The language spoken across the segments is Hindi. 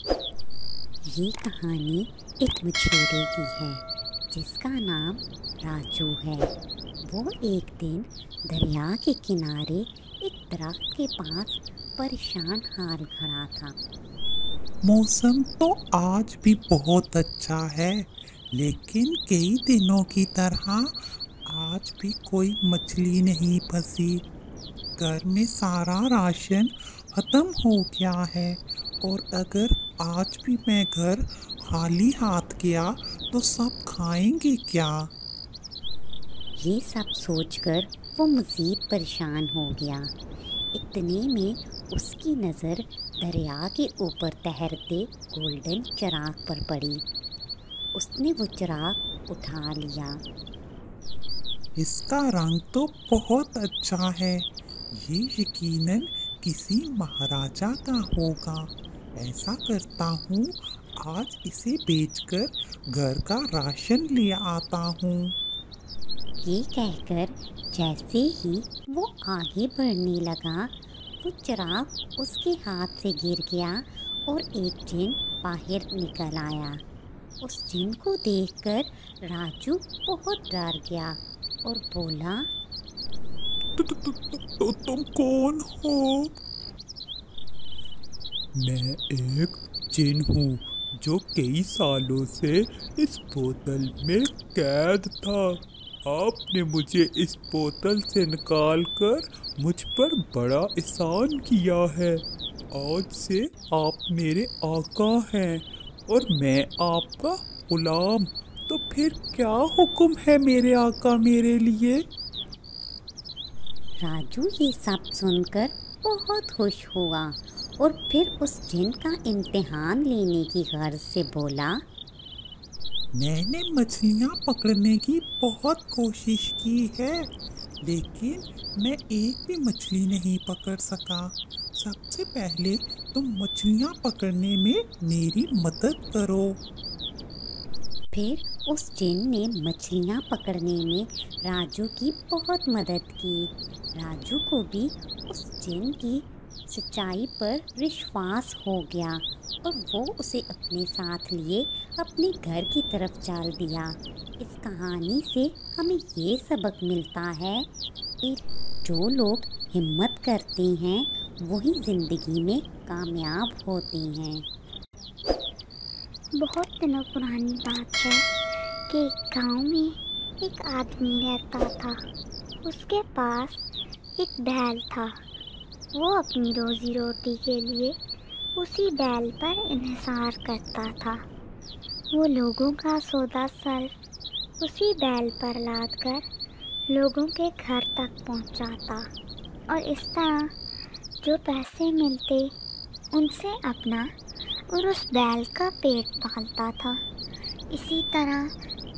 ये कहानी एक मछुआरे की है, जिसका नाम राजू है। वो एक दिन दरिया के किनारे एक दरख्त के पास परेशान हाल खड़ा था। मौसम तो आज भी बहुत अच्छा है, लेकिन कई दिनों की तरह आज भी कोई मछली नहीं फंसी। घर में सारा राशन ख़त्म हो गया है, और अगर आज भी मैं घर खाली हाथ गया तो सब खाएँगे क्या? ये सब सोचकर वो मज़ीद परेशान हो गया। इतने में उसकी नज़र दरिया के ऊपर तैरते गोल्डन चराग पर पड़ी। उसने वो चिराग उठा लिया। इसका रंग तो बहुत अच्छा है। ये यकीनन किसी महाराजा का होगा। ऐसा करता हूँ आज इसे बेचकर घर का राशन ले आता हूँ। ये कहकर जैसे ही वो आगे बढ़ने लगा वो चिराग उसके हाथ से गिर गया और एक जिन बाहर निकल आया। उस जिन को देखकर राजू बहुत डर गया और बोला तु, तु, तु, तो तुम कौन हो? मैं एक जिन हूँ जो कई सालों से इस बोतल में कैद था। आपने मुझे इस बोतल से निकाल कर मुझ पर बड़ा एहसान किया है। आज से आप मेरे आका हैं और मैं आपका गुलाम। तो फिर क्या हुक्म है मेरे आका मेरे लिए? राजू, ये सब सुनकर बहुत खुश हुआ और फिर उस जिन का इम्तिहान लेने की गर्ज से बोला मैंने मछलियाँ पकड़ने की बहुत कोशिश की है लेकिन मैं एक भी मछली नहीं पकड़ सका। सबसे पहले तुम मछलियाँ पकड़ने में मेरी मदद करो। फिर उस जिन ने मछलियाँ पकड़ने में राजू की बहुत मदद की। राजू को भी उस जिन की सच्चाई पर विश्वास हो गया और वो उसे अपने साथ लिए अपने घर की तरफ़ चल दिया। इस कहानी से हमें ये सबक मिलता है कि जो लोग हिम्मत करते हैं, वही ज़िंदगी में कामयाब होते हैं। बहुत दिनों पुरानी बात है कि गाँव में एक आदमी रहता था। उसके पास एक बैल था। वो अपनी रोज़ी रोटी के लिए उसी बैल पर इन्हिसार करता था। वो लोगों का सौदा सर उसी बैल पर लाद कर लोगों के घर तक पहुंचाता और इस तरह जो पैसे मिलते, उनसे अपना और उस बैल का पेट पालता था। इसी तरह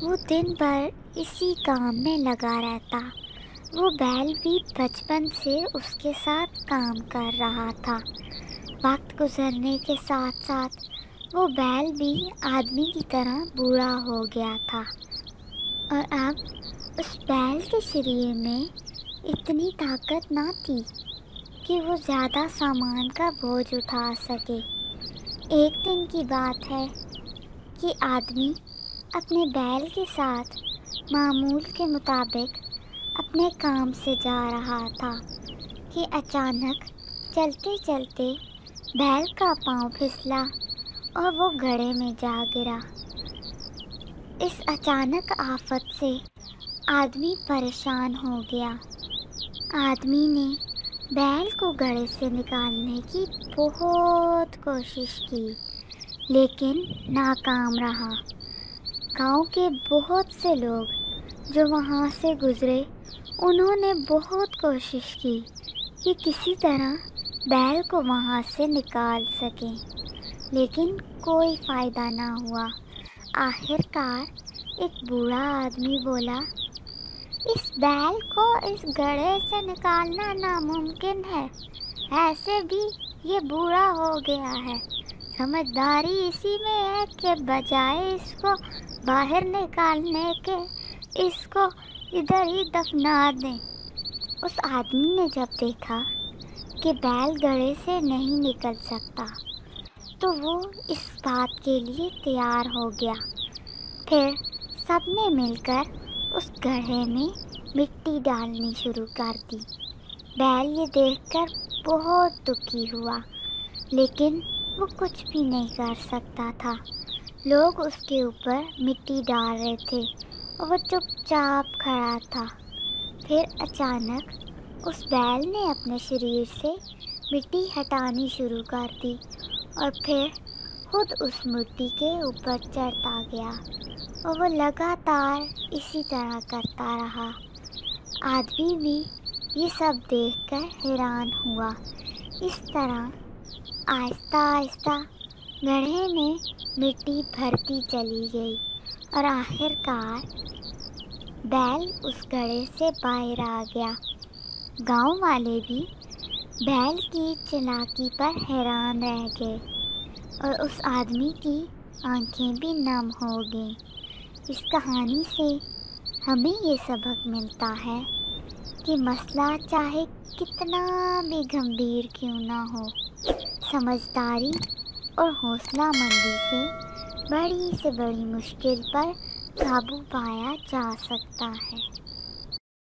वो दिन भर इसी काम में लगा रहता। वो बैल भी बचपन से उसके साथ काम कर रहा था। वक्त गुजरने के साथ साथ वो बैल भी आदमी की तरह बूढ़ा हो गया था। और अब उस बैल के शरीर में इतनी ताकत ना थी कि वो ज़्यादा सामान का बोझ उठा सके। एक दिन की बात है कि आदमी अपने बैल के साथ मामूल के मुताबिक अपने काम से जा रहा था कि अचानक चलते चलते बैल का पाँव फिसला और वो गड़े में जा गिरा। इस अचानक आफत से आदमी परेशान हो गया। आदमी ने बैल को गड़े से निकालने की बहुत कोशिश की, लेकिन नाकाम रहा। गाँव के बहुत से लोग जो वहाँ से गुज़रे, उन्होंने बहुत कोशिश की कि किसी तरह बैल को वहाँ से निकाल सकें, लेकिन कोई फ़ायदा ना हुआ। आखिरकार एक बूढ़ा आदमी बोला, इस बैल को इस गड़े से निकालना नामुमकिन है। ऐसे भी ये बूढ़ा हो गया है। समझदारी इसी में है कि बजाय इसको बाहर निकालने के इसको इधर ही दफना दें। उस आदमी ने जब देखा कि बैल गड़े से नहीं निकल सकता तो वो इस बात के लिए तैयार हो गया। फिर सबने मिलकर उस गड्ढे में मिट्टी डालनी शुरू कर दी। बैल ये देखकर बहुत दुखी हुआ, लेकिन वो कुछ भी नहीं कर सकता था। लोग उसके ऊपर मिट्टी डाल रहे थे। वो चुपचाप खड़ा था। फिर अचानक उस बैल ने अपने शरीर से मिट्टी हटानी शुरू कर दी और फिर खुद उस मिट्टी के ऊपर चढ़ता गया और वो लगातार इसी तरह करता रहा। आदमी भी ये सब देखकर हैरान हुआ। इस तरह आहिस्ता आहिस्ता गड्ढे में मिट्टी भरती चली गई। और आखिरकार बैल उस गड्ढे से बाहर आ गया। गाँव वाले भी बैल की चलाकी पर हैरान रह गए और उस आदमी की आँखें भी नम हो गईं। इस कहानी से हमें ये सबक मिलता है कि मसला चाहे कितना भी गंभीर क्यों ना हो, समझदारी और हौसला मंदी से बड़ी से बड़ी मुश्किल पर काबू पाया जा सकता है।